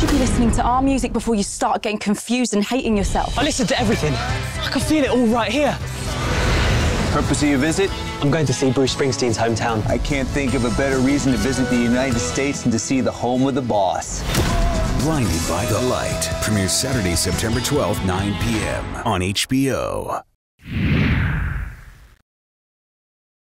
should be listening to our music before you start getting confused and hating yourself. I listen to everything. I can feel it all right here. Purpose of your visit? I'm going to see Bruce Springsteen's hometown. I can't think of a better reason to visit the United States than to see the home of the boss. Blinded by the Light premieres Saturday, September 12th, 9 p.m. on HBO.